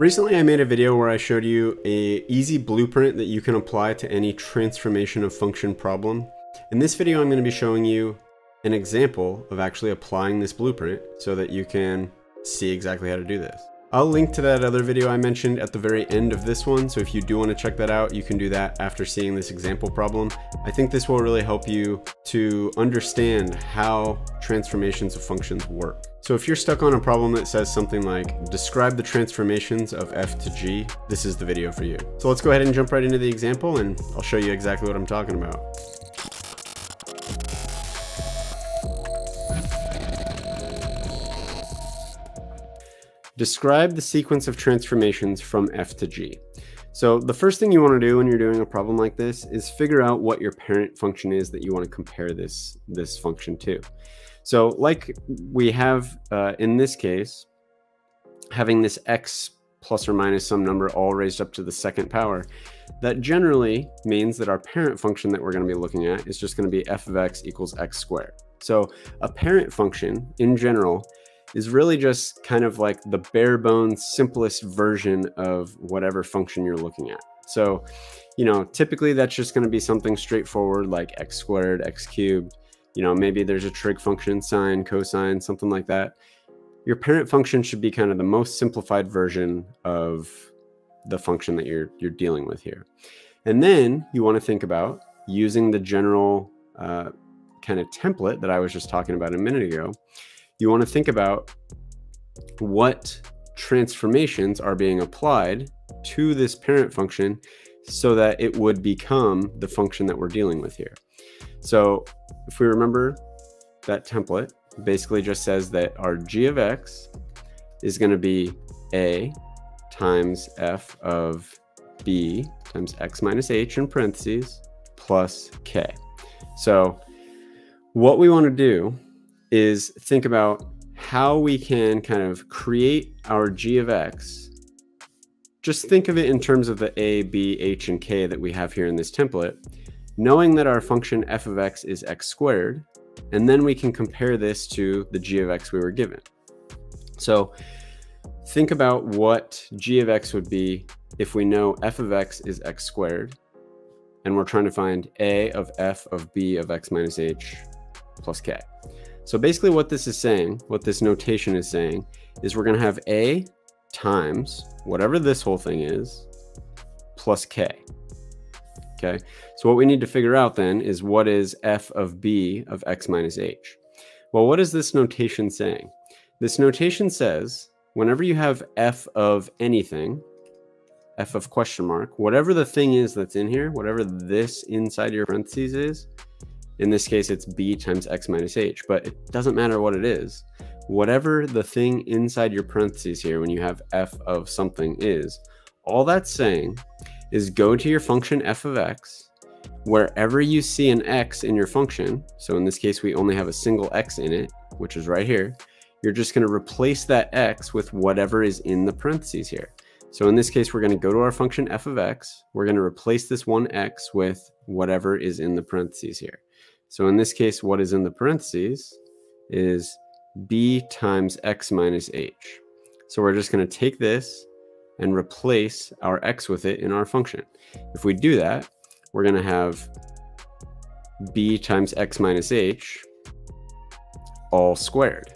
Recently I made a video where I showed you a easy blueprint that you can apply to any transformation of function problem. In this video I'm going to be showing you an example of actually applying this blueprint so that you can see exactly how to do this. I'll link to that other video I mentioned at the very end of this one, so if you do want to check that out, you can do that after seeing this example problem. I think this will really help you to understand how transformations of functions work. So if you're stuck on a problem that says something like, describe the transformations of f to g, this is the video for you. So let's go ahead and jump right into the example and I'll show you exactly what I'm talking about. Describe the sequence of transformations from f to g. So the first thing you want to do when you're doing a problem like this is figure out what your parent function is that you want to compare this, this function to. So like we have uh, in this case, having this x plus or minus some number all raised up to the second power, that generally means that our parent function that we're going to be looking at is just going to be f of x equals x squared. So a parent function in general is really just kind of like the bare bones, simplest version of whatever function you're looking at. So, you know, typically that's just going to be something straightforward like x squared, x cubed. You know, maybe there's a trig function, sine, cosine, something like that. Your parent function should be kind of the most simplified version of the function that you're you're dealing with here. And then you want to think about using the general uh, kind of template that I was just talking about a minute ago you want to think about what transformations are being applied to this parent function so that it would become the function that we're dealing with here. So if we remember that template, basically just says that our g of x is going to be a times f of b times x minus h in parentheses plus k. So what we want to do is think about how we can kind of create our g of x. Just think of it in terms of the a, b, h, and k that we have here in this template, knowing that our function f of x is x squared, and then we can compare this to the g of x we were given. So think about what g of x would be if we know f of x is x squared, and we're trying to find a of f of b of x minus h plus k. So basically what this is saying, what this notation is saying, is we're going to have A times whatever this whole thing is plus K. Okay, so what we need to figure out then is what is f of b of x minus h. Well, what is this notation saying? This notation says whenever you have f of anything, f of question mark, whatever the thing is that's in here, whatever this inside your parentheses is, in this case, it's b times x minus h, but it doesn't matter what it is. Whatever the thing inside your parentheses here, when you have f of something is, all that's saying is go to your function f of x, wherever you see an x in your function, so in this case, we only have a single x in it, which is right here, you're just going to replace that x with whatever is in the parentheses here. So in this case, we're going to go to our function f of x. We're going to replace this one x with whatever is in the parentheses here. So in this case, what is in the parentheses is b times x minus h. So we're just going to take this and replace our x with it in our function. If we do that, we're going to have b times x minus h all squared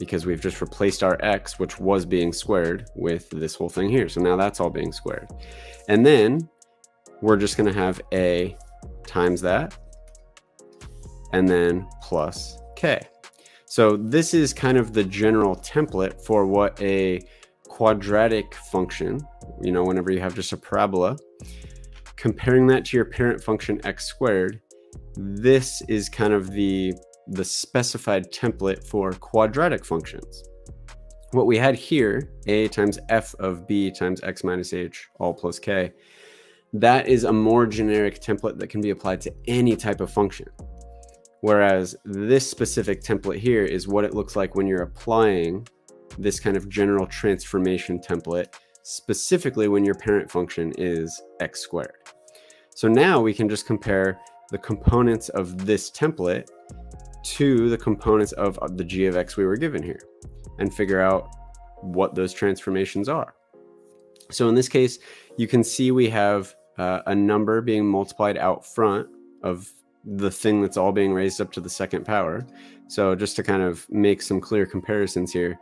because we've just replaced our x, which was being squared, with this whole thing here. So now that's all being squared. And then we're just going to have a times that and then plus k. So this is kind of the general template for what a quadratic function, you know, whenever you have just a parabola, comparing that to your parent function x squared, this is kind of the, the specified template for quadratic functions. What we had here, a times f of b times x minus h, all plus k, that is a more generic template that can be applied to any type of function. Whereas this specific template here is what it looks like when you're applying this kind of general transformation template, specifically when your parent function is x squared. So now we can just compare the components of this template to the components of the g of x we were given here and figure out what those transformations are. So in this case, you can see we have uh, a number being multiplied out front of the thing that's all being raised up to the second power. So just to kind of make some clear comparisons here,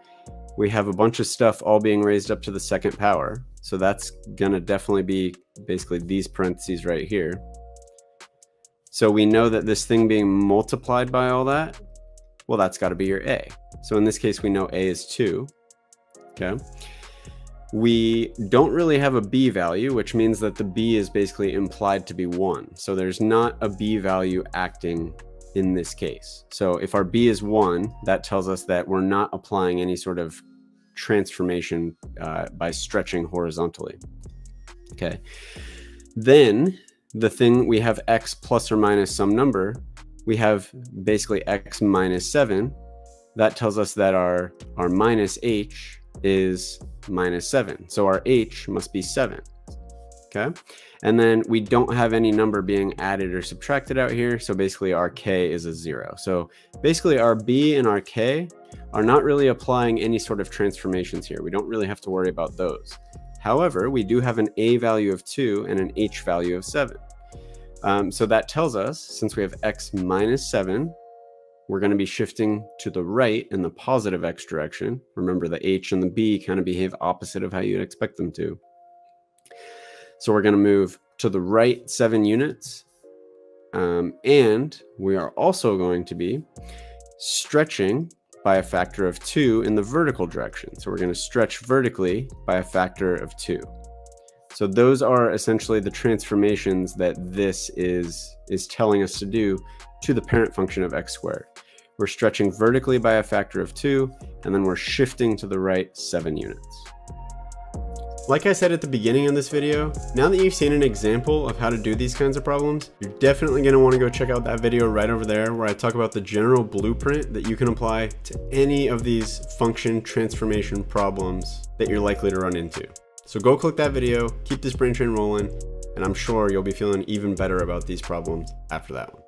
we have a bunch of stuff all being raised up to the second power. So that's going to definitely be basically these parentheses right here. So we know that this thing being multiplied by all that, well, that's got to be your A. So in this case, we know A is 2. Okay. We don't really have a B value, which means that the B is basically implied to be 1. So there's not a B value acting in this case. So if our B is 1, that tells us that we're not applying any sort of transformation uh, by stretching horizontally. Okay. Then the thing we have x plus or minus some number, we have basically x minus 7. That tells us that our, our minus h is minus 7. So our h must be 7. Okay. And then we don't have any number being added or subtracted out here. So basically our k is a 0. So basically our b and our k are not really applying any sort of transformations here. We don't really have to worry about those. However, we do have an a value of 2 and an h value of 7. Um, so that tells us, since we have x minus 7, we're going to be shifting to the right in the positive x direction. Remember, the h and the b kind of behave opposite of how you'd expect them to. So we're going to move to the right 7 units. Um, and we are also going to be stretching by a factor of 2 in the vertical direction. So we're going to stretch vertically by a factor of 2. So those are essentially the transformations that this is, is telling us to do to the parent function of x squared. We're stretching vertically by a factor of 2, and then we're shifting to the right 7 units. Like I said at the beginning of this video, now that you've seen an example of how to do these kinds of problems, you're definitely going to want to go check out that video right over there where I talk about the general blueprint that you can apply to any of these function transformation problems that you're likely to run into. So go click that video, keep this brain train rolling, and I'm sure you'll be feeling even better about these problems after that one.